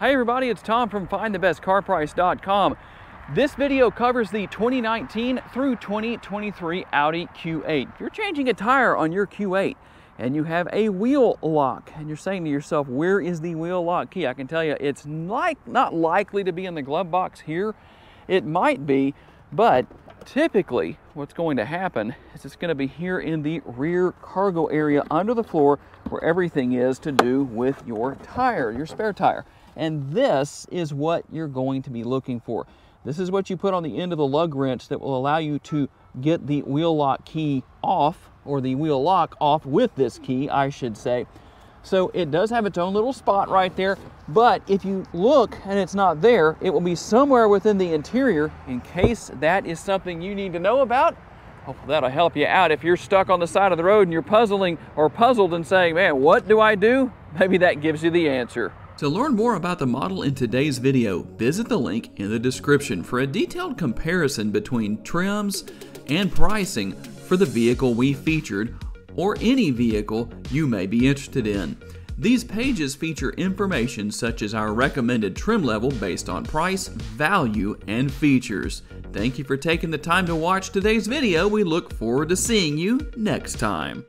Hi everybody, it's Tom from FindTheBestCarPrice.com. This video covers the 2019 through 2023 Audi Q8. If you're changing a tire on your Q8 and you have a wheel lock and you're saying to yourself, where is the wheel lock key? I can tell you it's like not likely to be in the glove box here. It might be, but typically what's going to happen is it's going to be here in the rear cargo area under the floor where everything is to do with your tire, your spare tire. And this is what you're going to be looking for. This is what you put on the end of the lug wrench that will allow you to get the wheel lock key off, or the wheel lock off with this key, I should say. So it does have its own little spot right there, but if you look and it's not there, it will be somewhere within the interior in case that is something you need to know about. Hopefully that'll help you out. If you're stuck on the side of the road and you're puzzling or puzzled and saying, man, what do I do? Maybe that gives you the answer. To learn more about the model in today's video, visit the link in the description for a detailed comparison between trims and pricing for the vehicle we featured or any vehicle you may be interested in. These pages feature information such as our recommended trim level based on price, value, and features. Thank you for taking the time to watch today's video. We look forward to seeing you next time.